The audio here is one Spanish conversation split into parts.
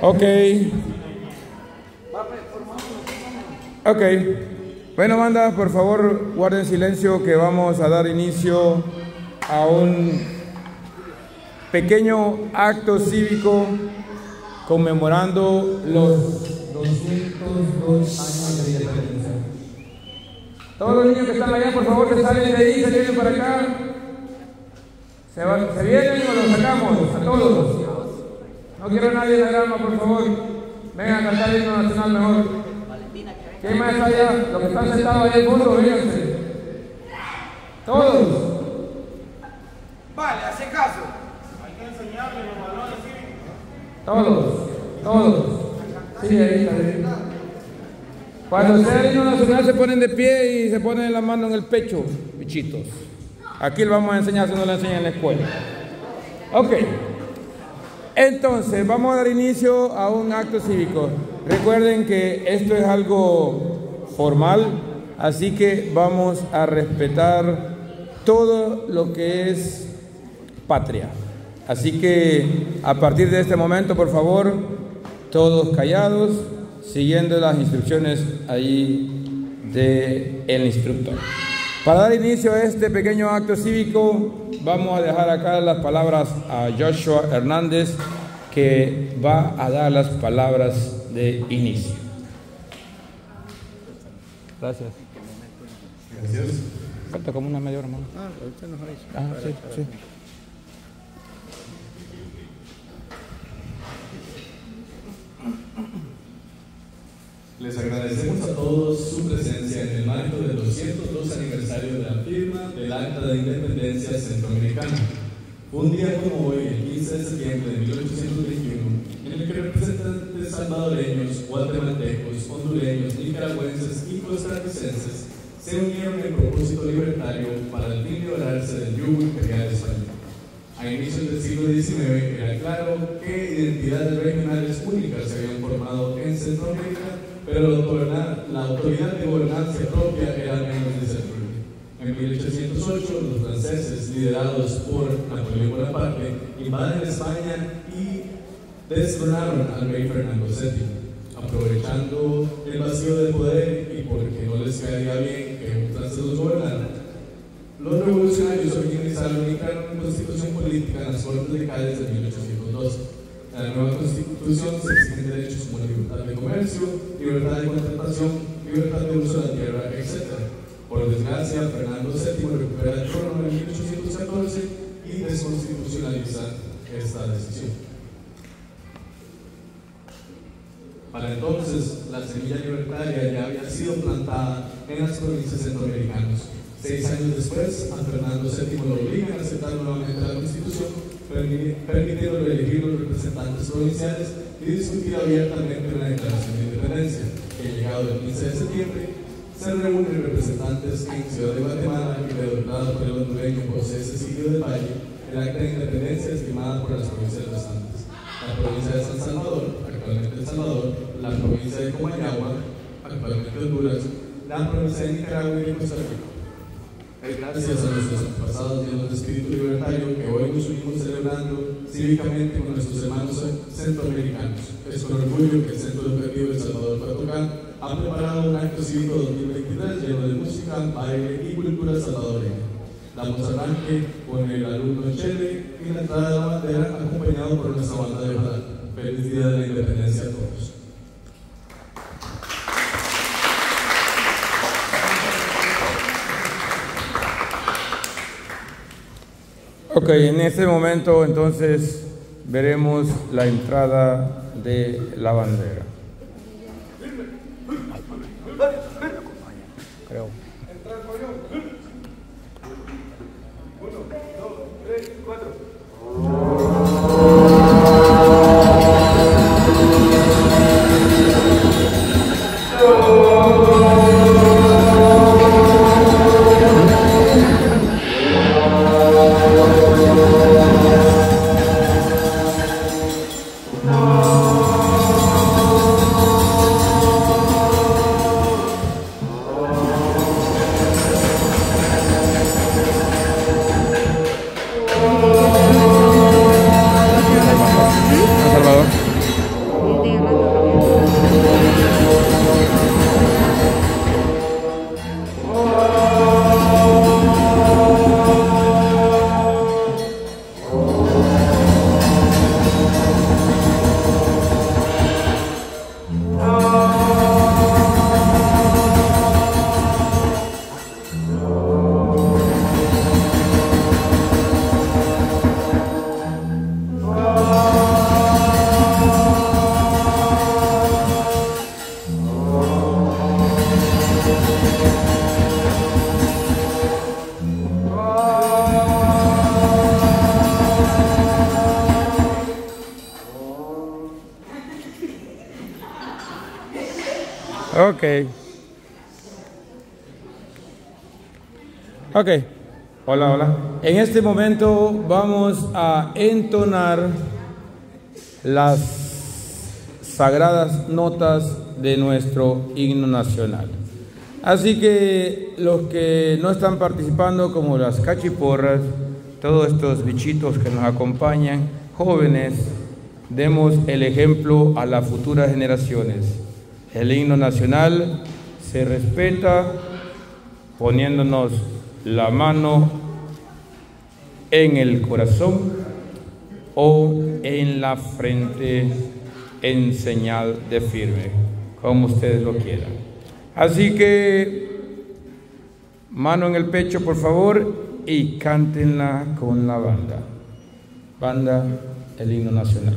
Ok. Ok. Bueno, banda, por favor, guarden silencio que vamos a dar inicio a un pequeño acto cívico conmemorando los 202 años de independencia. Todos los niños que están allá, por favor, se salen de ahí, se vienen para acá. Se, van, se vienen o los sacamos a todos. No quiero a nadie en la grama, por favor. Vengan a cantar el himno nacional mejor. ¿Quién más está allá? Los que están sentados ahí en fondo, vénganse. Todos. Vale, hace caso. Hay que enseñarle los valores cívicos. Todos. Todos. Sí, ahí está bien. Cuando sea el himno nacional se ponen de pie y se ponen la mano en el pecho, bichitos. Aquí lo vamos a enseñar si no lo enseñan en la escuela. Ok. Entonces, vamos a dar inicio a un acto cívico. Recuerden que esto es algo formal, así que vamos a respetar todo lo que es patria. Así que a partir de este momento, por favor, todos callados, siguiendo las instrucciones ahí del instructor. Para dar inicio a este pequeño acto cívico, vamos a dejar acá las palabras a Joshua Hernández, que va a dar las palabras de inicio. Gracias. Gracias. Falta como una media hora, hermano. Ah, usted nos avisa. Ah, sí, sí. Les agradecemos a todos su presencia en el marco del 202 aniversario de la firma del Acta de Independencia Centroamericana. Un día como hoy, el 15 de septiembre de 1821, en el que representantes salvadoreños, guatemaltecos, hondureños, nicaragüenses y costarricenses se unieron en propósito libertario para el fin liberarse del yugo imperial español. A inicios del siglo XIX era claro que identidades regionales únicas se habían formado Centroamérica, pero la autoridad, la autoridad de gobernanza propia era menos desafiante. En 1808, los franceses, liderados por Napoleón Bonaparte, invaden España y destronaron al rey Fernando VII. Aprovechando el vacío de poder y porque no les caería bien que un francés los gobernara, los revolucionarios organizaron y crearon una constitución política en las Cortes de Cádiz de 1812. La nueva constitución se exigen derechos como libertad de comercio, libertad de contratación, libertad de uso de la tierra, etc. Por desgracia, Fernando VII recupera el trono en 1814 y desconstitucionaliza esta decisión. Para entonces, la semilla libertaria ya había sido plantada en las provincias centroamericanas. Seis años después, a Fernando VII lo obligan a aceptar nuevamente la Constitución, permitiéndole elegir los representantes provinciales y discutir abiertamente una declaración de independencia, que llegado el 15 de septiembre, se reúnen representantes en Ciudad de Guatemala y redactada por el hondureño José Cecilio de Valle, el acta de independencia estimada por las provincias restantes. La provincia de San Salvador, actualmente El Salvador, la provincia de Comayagua, actualmente Honduras, la provincia de Nicaragua y de Costa Rica. Gracias a nuestros antepasados llenos de espíritu libertario que hoy nos unimos celebrando cívicamente con nuestros hermanos centroamericanos. Es con orgullo que el Centro Educativo El Salvador Patocán ha preparado un acto cívico 2023 lleno de música, baile y cultura salvadoreña. Damos arranque con el alumno Chele y la entrada de la bandera acompañado por nuestra banda de Ojalá. Feliz Día de la Independencia a todos. Ok, en este momento entonces veremos la entrada de la bandera. Creo. Ok. Ok. Hola, hola. En este momento vamos a entonar las sagradas notas de nuestro himno nacional. Así que los que no están participando, como las cachiporras, todos estos bichitos que nos acompañan, jóvenes, demos el ejemplo a las futuras generaciones. El himno nacional se respeta poniéndonos la mano en el corazón o en la frente en señal de firme, como ustedes lo quieran. Así que mano en el pecho, por favor, y cántenla con la banda. Banda, el himno nacional.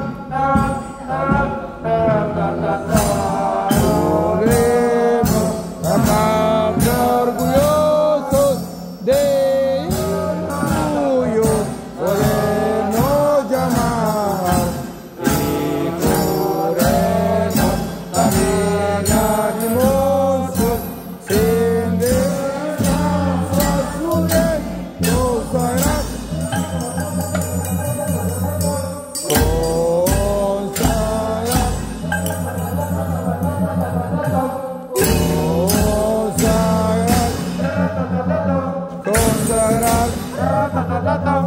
consagrar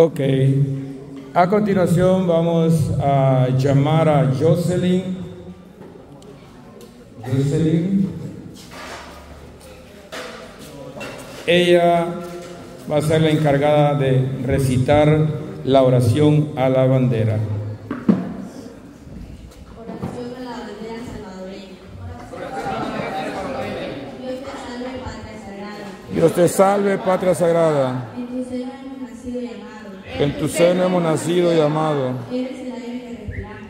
Ok. A continuación vamos a llamar a Jocelyn. Jocelyn. Ella va a ser la encargada de recitar la oración a la bandera. Oración a la bandera salvadoreña. Dios te salve, Patria Sagrada. Nacido y amado. En tu seno hemos nacido y amado. Eres el aire que respiramos.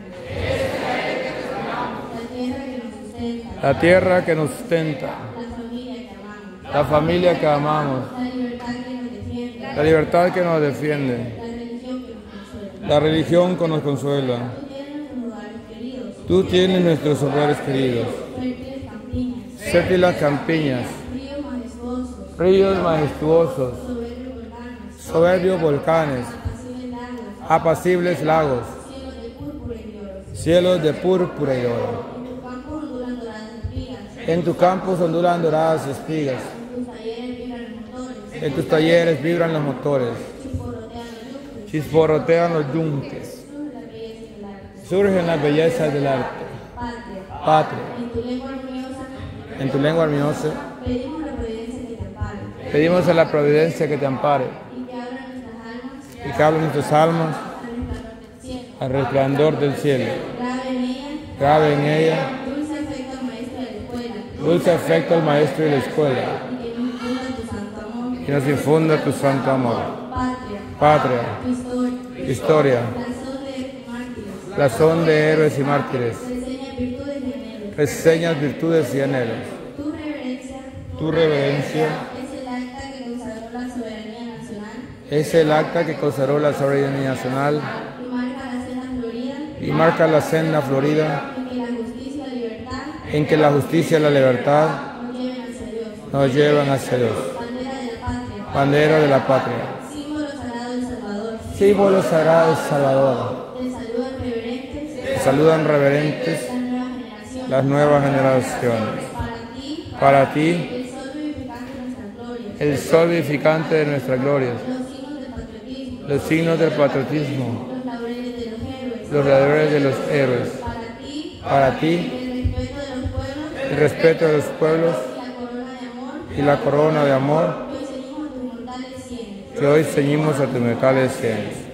La tierra que nos sustenta. La familia que amamos. La familia que amamos. La libertad que nos defiende. La libertad que nos defiende. La religión que nos consuela. Nos. Tú tienes nuestros hogares queridos. Fértiles campiñas. Ríos majestuosos. Soberbios volcanes. Apacibles lagos. Cielos de púrpura y oro. En tu campo ondulan doradas espigas. En tu campos ondulan doradas espigas. En tus talleres vibran los motores. Tus. Chisporrotean los yunques. Surgen las bellezas del arte. Patria. En tu lengua ampare. Pedimos a la providencia que te ampare y que abra nuestras almas y que hable nuestras almas al resplandor del cielo. Grave en ella, dulce afecto al maestro de la escuela, que nos infunda tu santo amor. Patria, historia, la razón de héroes y mártires, reseñas virtudes y anhelos. Tu reverencia Tu reverencia es el acta que consagró la soberanía nacional es el acta que consagró la soberanía nacional y marca la senda florida en que la justicia y la libertad nos llevan hacia Dios. Bandera de la patria, símbolo sagrado del Salvador. saludan reverentes las nuevas generaciones. Para ti, el sol vivificante de nuestras glorias. el sol vivificante de nuestras glorias, Los signos del patriotismo. los laureles de los héroes. Para ti, el respeto de los pueblos. Y la corona de amor. que hoy ceñimos a tus metales cienes.